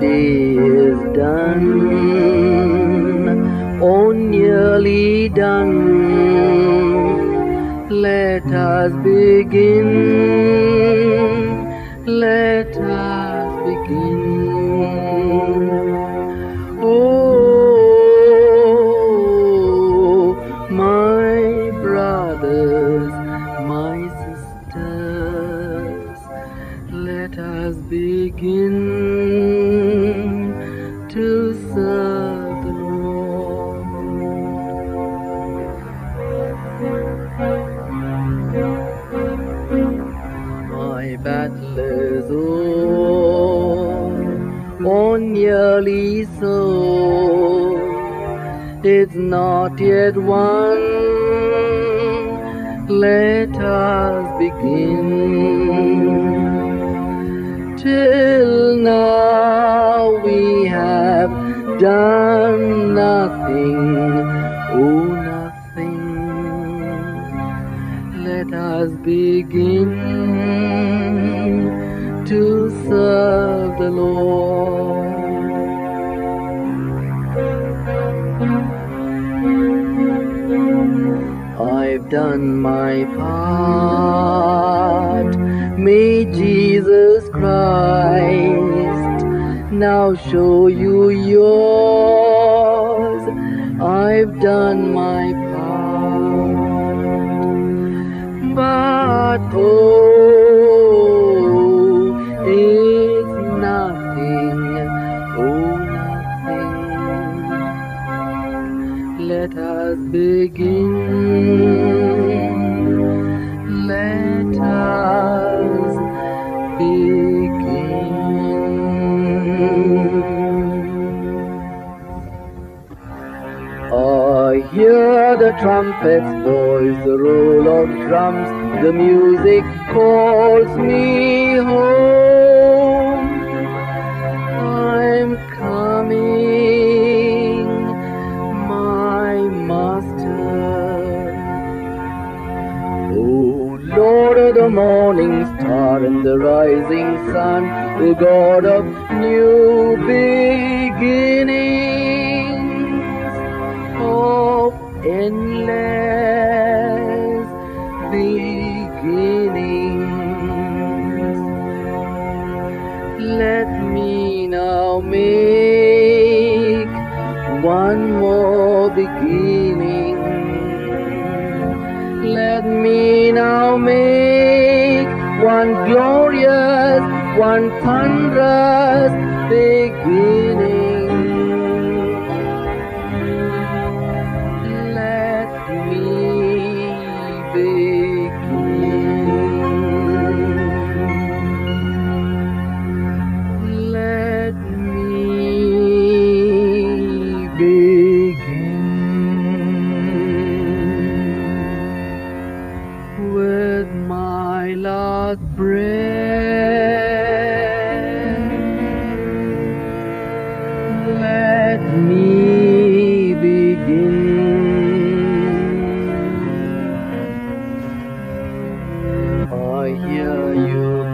day is done, oh nearly done. Let us begin, let us begin. Oh, my brothers, my sisters, let us begin. Nearly so. It's not yet one. Let us begin. Till now we have done nothing, oh nothing. Let us begin to serve the Lord. I've done my part. May Jesus Christ now show you yours. I've done my part. But oh, Let us begin. Let us begin. I hear the trumpet's voice, the roll of drums, the music calls me home. Morning star and the rising sun, the God of new beginnings, of endless beginnings. Let me now make one more beginning. Let me now make one glorious, one thunderous beginning. Me begin. I hear you